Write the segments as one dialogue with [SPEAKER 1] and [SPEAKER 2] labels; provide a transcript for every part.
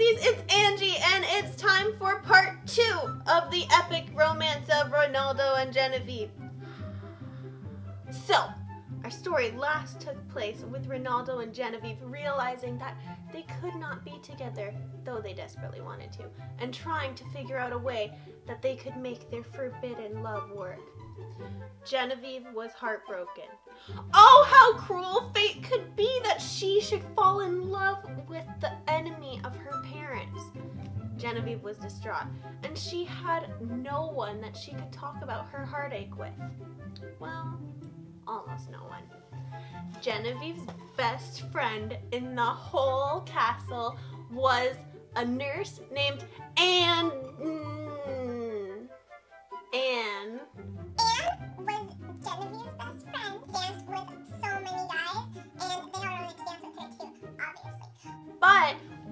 [SPEAKER 1] it's Angie, and it's time for part two of the epic romance of Ronaldo and Genevieve. So, our story last took place with Ronaldo and Genevieve realizing that they could not be together, though they desperately wanted to, and trying to figure out a way that they could make their forbidden love work. Genevieve was heartbroken. Oh, how cruel fate could be that she should Genevieve was distraught, and she had no one that she could talk about her heartache with. Well, almost no one. Genevieve's best friend in the whole castle was a nurse named Anne.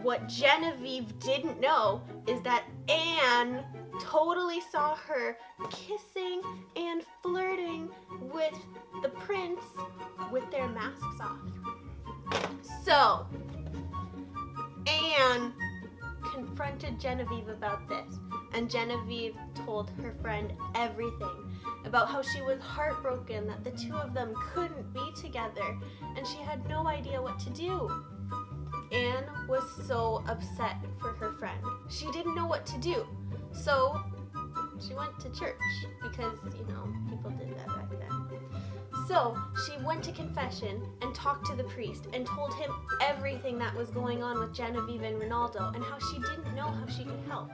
[SPEAKER 1] What Genevieve didn't know is that Anne totally saw her kissing and flirting with the prince with their masks off. So, Anne confronted Genevieve about this, and Genevieve told her friend everything about how she was heartbroken that the two of them couldn't be together, and she had no idea what to do. Anne was so upset for her friend. She didn't know what to do. So she went to church because, you know, people did that back then. So she went to confession and talked to the priest and told him everything that was going on with Genevieve and Ronaldo and how she didn't know how she could help.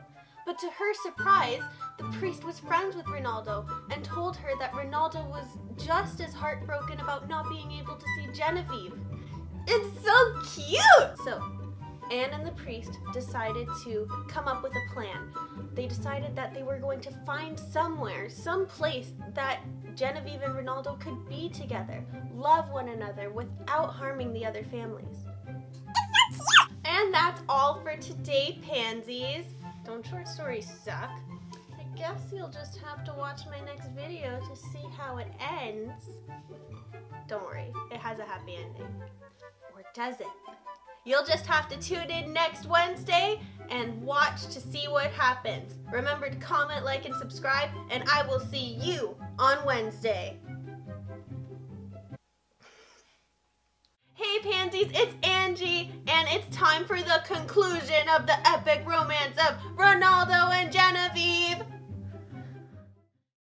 [SPEAKER 1] But to her surprise, the priest was friends with Ronaldo and told her that Ronaldo was just as heartbroken about not being able to see Genevieve. It's so cute! So, Anne and the priest decided to come up with a plan. They decided that they were going to find somewhere, some place that Genevieve and Ronaldo could be together, love one another without harming the other families. And that's all for today, pansies. Don't short stories suck? I guess you'll just have to watch my next video to see how it ends. Don't worry, it has a happy ending. Or does it? You'll just have to tune in next Wednesday and watch to see what happens. Remember to comment, like, and subscribe, and I will see you on Wednesday. Hey pansies, it's Angie, and it's time for the conclusion of the epic romance of Ronaldo.